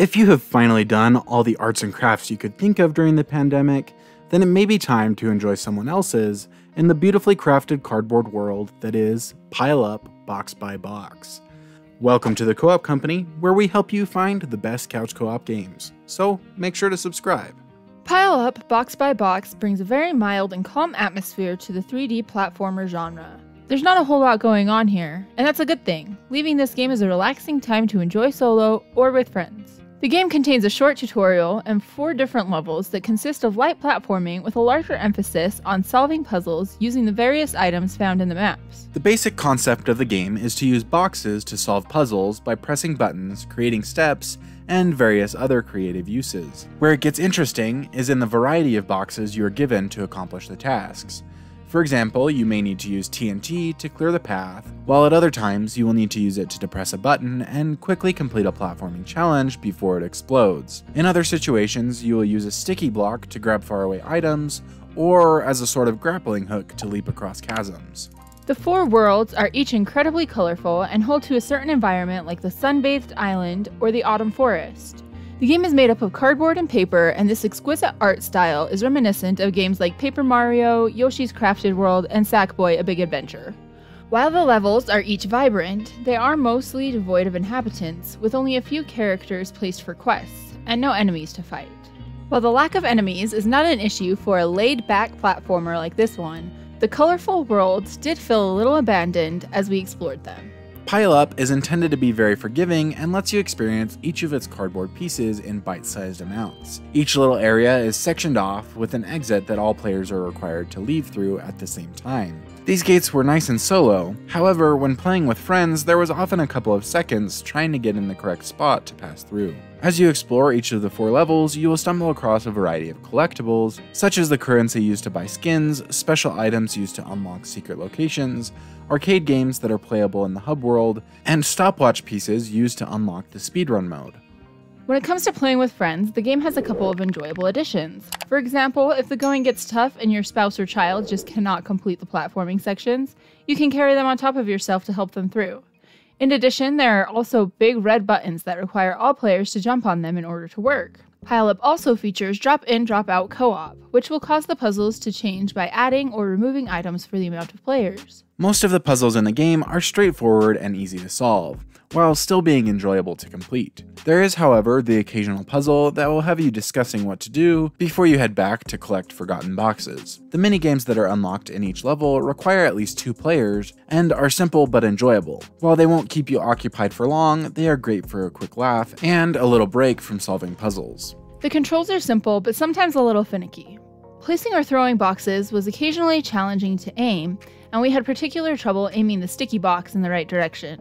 If you have finally done all the arts and crafts you could think of during the pandemic, then it may be time to enjoy someone else's in the beautifully crafted cardboard world that is Pile Up Box by Box. Welcome to the Co op Company, where we help you find the best couch co op games. So make sure to subscribe. Pile Up Box by Box brings a very mild and calm atmosphere to the 3D platformer genre. There's not a whole lot going on here, and that's a good thing, leaving this game as a relaxing time to enjoy solo or with friends. The game contains a short tutorial and four different levels that consist of light platforming with a larger emphasis on solving puzzles using the various items found in the maps. The basic concept of the game is to use boxes to solve puzzles by pressing buttons, creating steps, and various other creative uses. Where it gets interesting is in the variety of boxes you are given to accomplish the tasks. For example, you may need to use TNT to clear the path, while at other times you will need to use it to depress a button and quickly complete a platforming challenge before it explodes. In other situations, you will use a sticky block to grab faraway items, or as a sort of grappling hook to leap across chasms. The four worlds are each incredibly colorful and hold to a certain environment like the sunbathed island or the autumn forest. The game is made up of cardboard and paper, and this exquisite art style is reminiscent of games like Paper Mario, Yoshi's Crafted World, and Sackboy A Big Adventure. While the levels are each vibrant, they are mostly devoid of inhabitants, with only a few characters placed for quests, and no enemies to fight. While the lack of enemies is not an issue for a laid back platformer like this one, the colorful worlds did feel a little abandoned as we explored them. Pile Up is intended to be very forgiving and lets you experience each of its cardboard pieces in bite-sized amounts. Each little area is sectioned off with an exit that all players are required to leave through at the same time. These gates were nice and solo, however, when playing with friends, there was often a couple of seconds trying to get in the correct spot to pass through. As you explore each of the four levels, you will stumble across a variety of collectibles, such as the currency used to buy skins, special items used to unlock secret locations, arcade games that are playable in the hub world, and stopwatch pieces used to unlock the speedrun mode. When it comes to playing with friends, the game has a couple of enjoyable additions. For example, if the going gets tough and your spouse or child just cannot complete the platforming sections, you can carry them on top of yourself to help them through. In addition, there are also big red buttons that require all players to jump on them in order to work. Pile Up also features drop in, drop out co op, which will cause the puzzles to change by adding or removing items for the amount of players. Most of the puzzles in the game are straightforward and easy to solve, while still being enjoyable to complete. There is, however, the occasional puzzle that will have you discussing what to do before you head back to collect forgotten boxes. The minigames that are unlocked in each level require at least two players and are simple but enjoyable. While they won't keep you occupied for long, they are great for a quick laugh and a little break from solving puzzles. The controls are simple but sometimes a little finicky. Placing or throwing boxes was occasionally challenging to aim, and we had particular trouble aiming the sticky box in the right direction.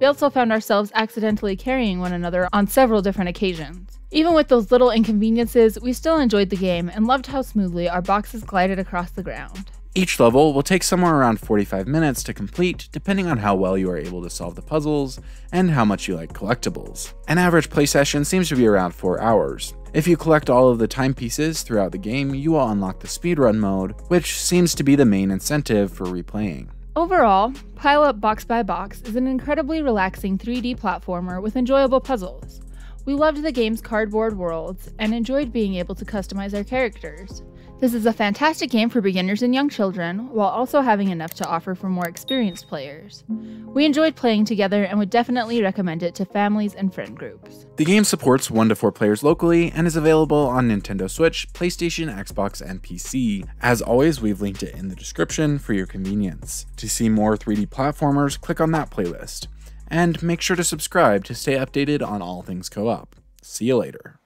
We also found ourselves accidentally carrying one another on several different occasions. Even with those little inconveniences, we still enjoyed the game and loved how smoothly our boxes glided across the ground. Each level will take somewhere around 45 minutes to complete, depending on how well you are able to solve the puzzles and how much you like collectibles. An average play session seems to be around 4 hours. If you collect all of the timepieces throughout the game, you will unlock the speedrun mode, which seems to be the main incentive for replaying. Overall, Pile Up Box by Box is an incredibly relaxing 3D platformer with enjoyable puzzles. We loved the game's cardboard worlds and enjoyed being able to customize our characters. This is a fantastic game for beginners and young children, while also having enough to offer for more experienced players. We enjoyed playing together and would definitely recommend it to families and friend groups. The game supports 1 to 4 players locally and is available on Nintendo Switch, PlayStation, Xbox, and PC. As always, we've linked it in the description for your convenience. To see more 3D platformers, click on that playlist. And make sure to subscribe to stay updated on all things co op. See you later.